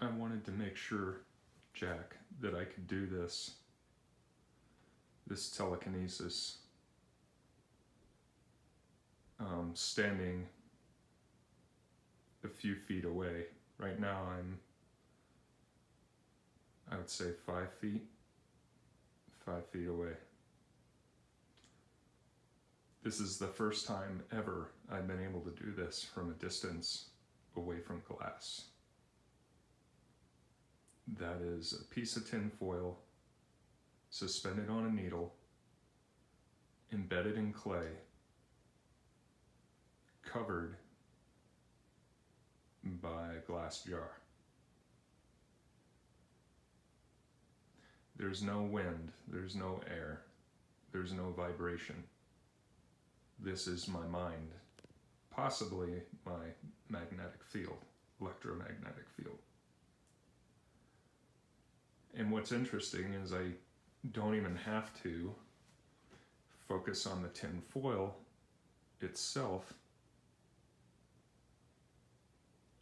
I wanted to make sure, Jack, that I could do this, this telekinesis, um, standing a few feet away. Right now I'm, I would say five feet, five feet away. This is the first time ever I've been able to do this from a distance away from glass. That is a piece of tin foil suspended on a needle, embedded in clay, covered by a glass jar. There's no wind, there's no air, there's no vibration. This is my mind, possibly my magnetic field, electromagnetic field. What's interesting is I don't even have to focus on the tin foil itself.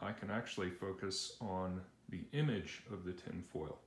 I can actually focus on the image of the tin foil.